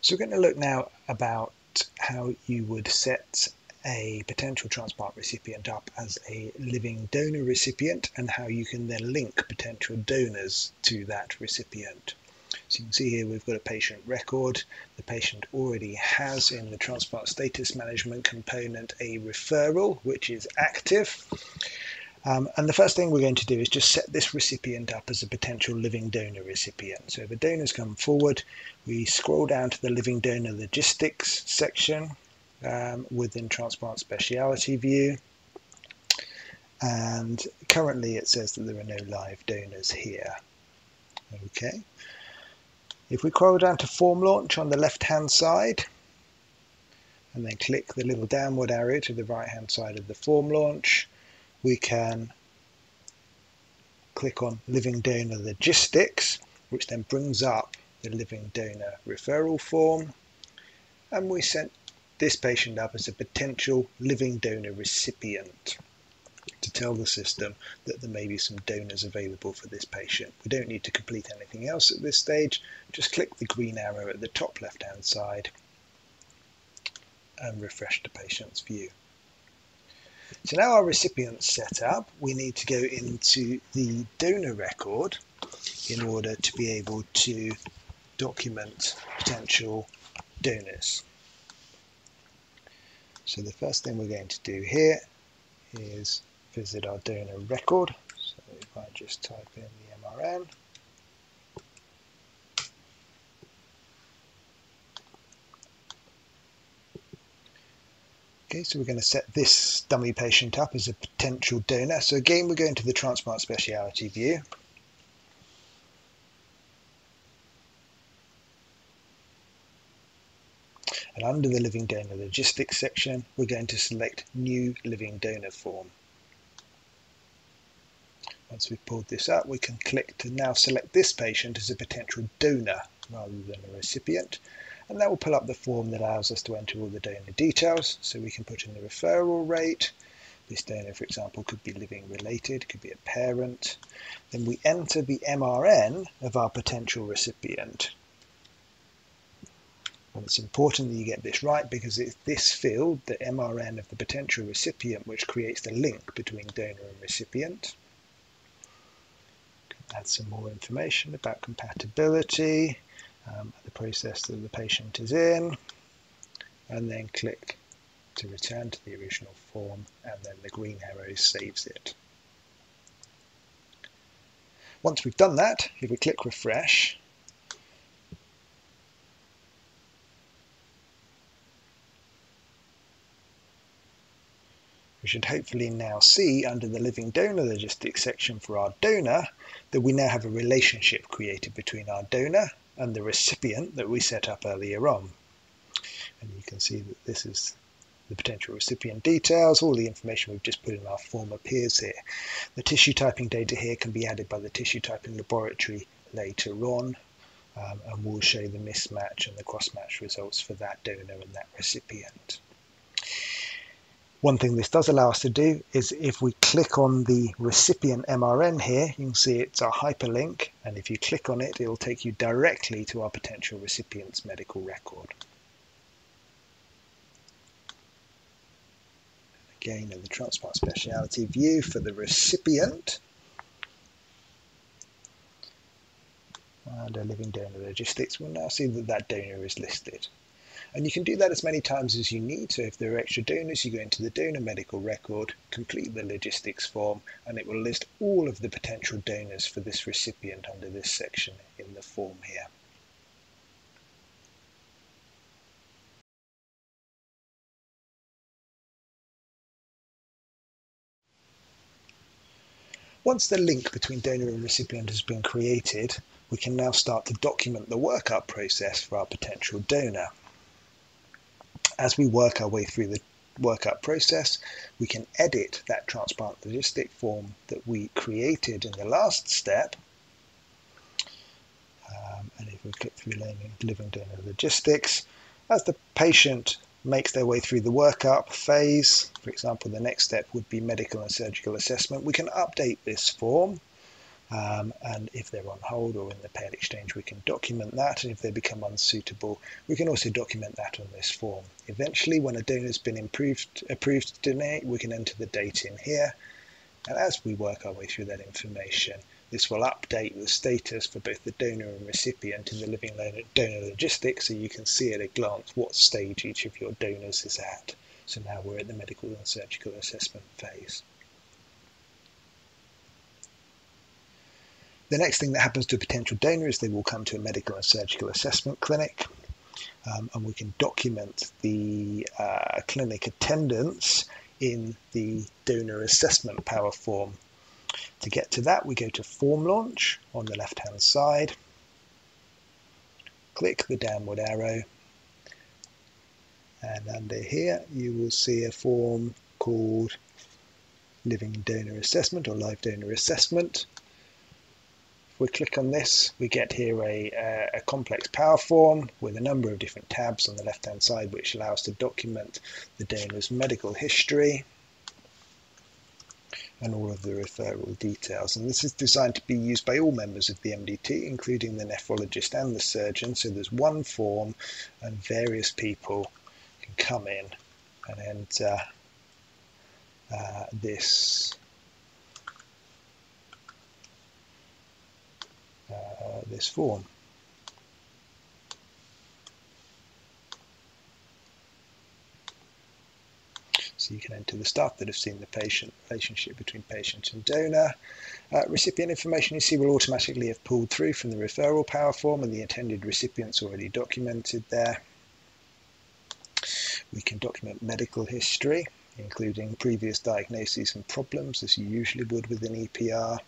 So we're going to look now about how you would set a potential transplant recipient up as a living donor recipient and how you can then link potential donors to that recipient. So you can see here we've got a patient record. The patient already has in the transplant status management component a referral which is active. Um, and the first thing we're going to do is just set this recipient up as a potential living donor recipient. So a donor's come forward, we scroll down to the living donor logistics section um, within Transplant Speciality View. And currently it says that there are no live donors here. Okay. If we scroll down to form launch on the left hand side, and then click the little downward arrow to the right hand side of the form launch, we can click on Living Donor Logistics, which then brings up the Living Donor referral form, and we set this patient up as a potential living donor recipient to tell the system that there may be some donors available for this patient. We don't need to complete anything else at this stage, just click the green arrow at the top left hand side and refresh the patient's view. So now our recipient's set up, we need to go into the donor record in order to be able to document potential donors. So the first thing we're going to do here is visit our donor record. So if I just type in the MRN, Okay, so we're going to set this dummy patient up as a potential donor. So again, we're going to the transplant speciality view. And under the living donor logistics section, we're going to select new living donor form. Once we've pulled this up, we can click to now select this patient as a potential donor rather than a recipient and that will pull up the form that allows us to enter all the donor details. So we can put in the referral rate. This donor, for example, could be living related, could be a parent. Then we enter the MRN of our potential recipient. And it's important that you get this right because it's this field, the MRN of the potential recipient, which creates the link between donor and recipient. Add some more information about compatibility um, the process that the patient is in, and then click to return to the original form, and then the green arrow saves it. Once we've done that, if we click refresh, we should hopefully now see under the living donor logistics section for our donor that we now have a relationship created between our donor and the recipient that we set up earlier on. And you can see that this is the potential recipient details, all the information we've just put in our form appears here. The tissue typing data here can be added by the tissue typing laboratory later on, um, and we'll show the mismatch and the cross-match results for that donor and that recipient. One thing this does allow us to do is if we click on the recipient MRN here, you can see it's a hyperlink, and if you click on it, it will take you directly to our potential recipient's medical record. Again, in the transplant speciality view for the recipient, and a living donor logistics, we'll now see that that donor is listed. And you can do that as many times as you need. So if there are extra donors, you go into the donor medical record, complete the logistics form, and it will list all of the potential donors for this recipient under this section in the form here. Once the link between donor and recipient has been created, we can now start to document the workup process for our potential donor as we work our way through the workup process, we can edit that transplant logistic form that we created in the last step. Um, and if we click through living donor logistics, as the patient makes their way through the workup phase, for example, the next step would be medical and surgical assessment, we can update this form Um, and if they're on hold or in the paired exchange, we can document that. And if they become unsuitable, we can also document that on this form. Eventually, when a donor has been improved, approved to donate, we can enter the date in here. And as we work our way through that information, this will update the status for both the donor and recipient in the living donor logistics so you can see at a glance what stage each of your donors is at. So now we're at the medical and surgical assessment phase. The next thing that happens to a potential donor is they will come to a medical and surgical assessment clinic um, and we can document the uh, clinic attendance in the donor assessment power form. To get to that, we go to Form Launch on the left hand side, click the downward arrow, and under here you will see a form called Living Donor Assessment or Live Donor Assessment. We click on this, we get here a, a, complex power form with a number of different tabs on the left hand side which allow us to document the donor's medical history and all of the referral details. And this is designed to be used by all members of the MDT, including the nephrologist and the surgeon. So there's one form and various people can come in and enter uh, this this form. So you can enter the stuff that have seen the patient relationship between patient and donor. Uh, recipient information you see will automatically have pulled through from the referral power form and the intended recipient's already documented there. We can document medical history, including previous diagnoses and problems, as you usually would with an EPR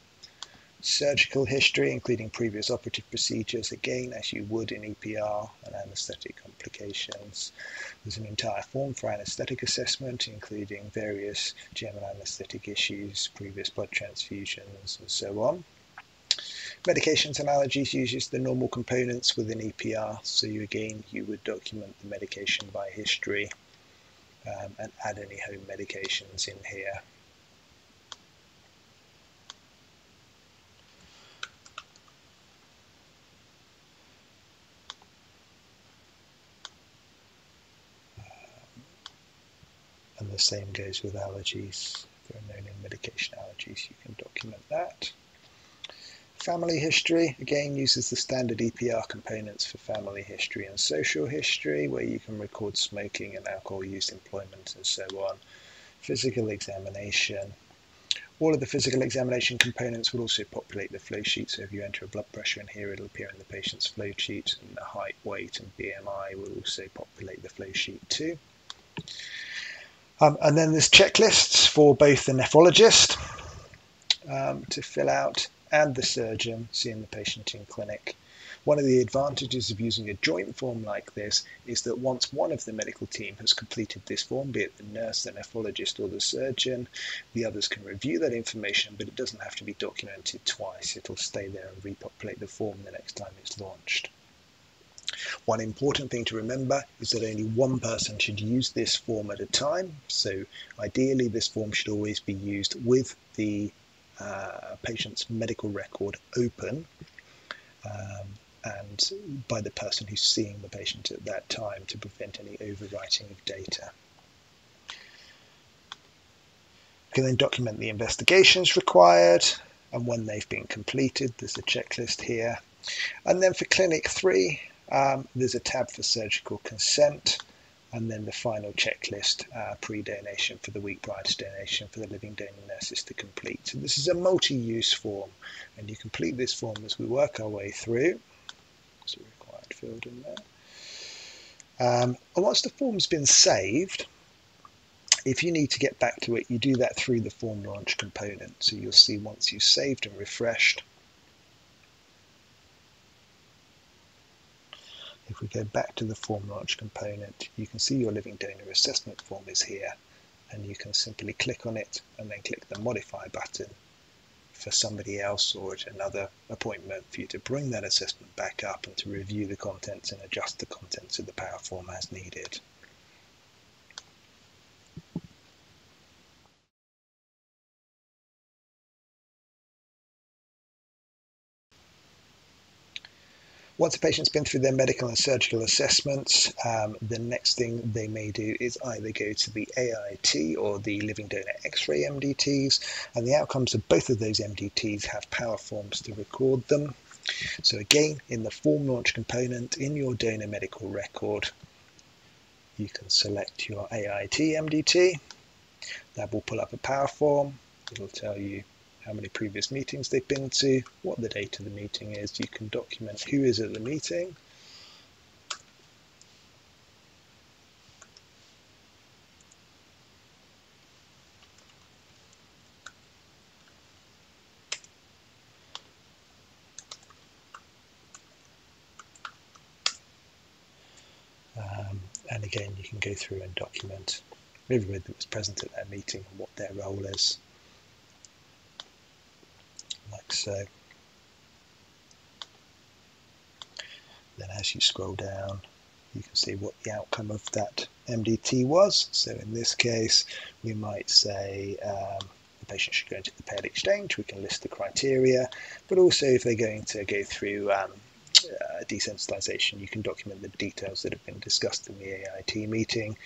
surgical history, including previous operative procedures, again, as you would in EPR and anesthetic complications. There's an entire form for anesthetic assessment, including various general anesthetic issues, previous blood transfusions, and so on. Medications and allergies uses the normal components within EPR, so you again, you would document the medication by history um, and add any home medications in here. The same goes with allergies. There are known medication allergies, you can document that. Family history, again, uses the standard EPR components for family history and social history, where you can record smoking and alcohol use, employment, and so on. Physical examination. All of the physical examination components will also populate the flow sheet, so if you enter a blood pressure in here, it'll appear in the patient's flow sheet, and the height, weight, and BMI will also populate the flow sheet too. Um, and then there's checklists for both the nephrologist um, to fill out and the surgeon seeing the patient in clinic. One of the advantages of using a joint form like this is that once one of the medical team has completed this form, be it the nurse, the nephrologist, or the surgeon, the others can review that information, but it doesn't have to be documented twice. It'll stay there and repopulate the form the next time it's launched. One important thing to remember is that only one person should use this form at a time. So ideally this form should always be used with the uh, patient's medical record open um, and by the person who's seeing the patient at that time to prevent any overwriting of data. You can then document the investigations required and when they've been completed. There's a checklist here. And then for Clinic 3, um, there's a tab for surgical consent and then the final checklist uh, pre-donation for the week prior to donation for the living donor nurses to complete. So this is a multi-use form and you complete this form as we work our way through. There's a required field in there. Um, and once the form's been saved, if you need to get back to it, you do that through the form launch component. So you'll see once you've saved and refreshed, If we go back to the form launch component, you can see your living donor assessment form is here and you can simply click on it and then click the modify button for somebody else or at another appointment for you to bring that assessment back up and to review the contents and adjust the contents of the power form as needed. Once a patient's been through their medical and surgical assessments, um, the next thing they may do is either go to the AIT or the Living Donor X-ray MDTs, and the outcomes of both of those MDTs have power forms to record them. So again, in the form launch component in your donor medical record, you can select your AIT MDT. That will pull up a power form. It'll tell you how many previous meetings they've been to, what the date of the meeting is. You can document who is at the meeting. Um, and again, you can go through and document everybody that was present at that meeting and what their role is like so. Then as you scroll down, you can see what the outcome of that MDT was. So in this case, we might say um, the patient should go into the paired exchange. We can list the criteria, but also if they're going to go through um, uh, desensitization, you can document the details that have been discussed in the AIT meeting,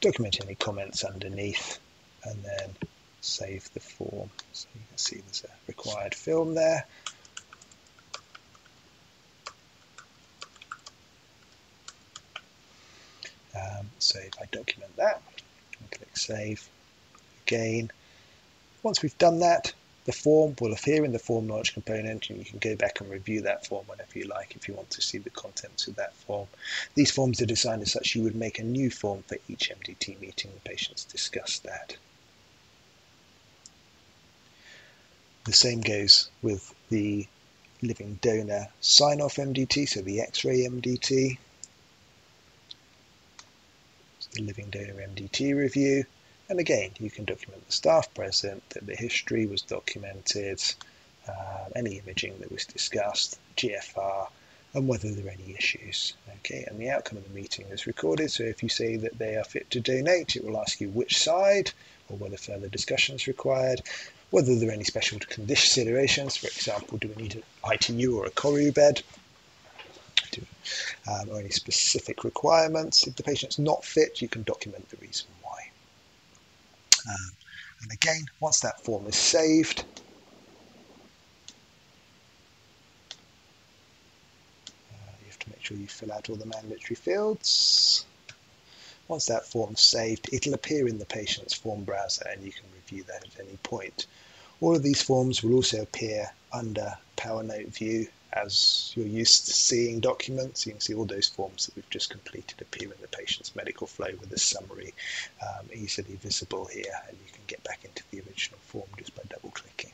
document any comments underneath, and then save the form. So you can see there's a required film there. Um, so if I document that, click Save again. Once we've done that, the form will appear in the form launch component and you can go back and review that form whenever you like if you want to see the contents of that form. These forms are designed as such you would make a new form for each MDT meeting the patients discuss that. The same goes with the living donor sign-off MDT, so the X-ray MDT, the living donor MDT review, and again you can document the staff present, that the history was documented, uh, any imaging that was discussed, GFR, and whether there are any issues. Okay, and the outcome of the meeting is recorded. So if you say that they are fit to donate, it will ask you which side or whether further discussion is required whether there are any special considerations, for example, do we need an ITU or a CORU bed, do, um, or any specific requirements. If the patient's not fit, you can document the reason why. Um, and again, once that form is saved, uh, you have to make sure you fill out all the mandatory fields. Once that form's saved, it'll appear in the patient's form browser and you can review that at any point. All of these forms will also appear under PowerNote view as you're used to seeing documents. You can see all those forms that we've just completed appear in the patient's medical flow with a summary um, easily visible here and you can get back into the original form just by double clicking.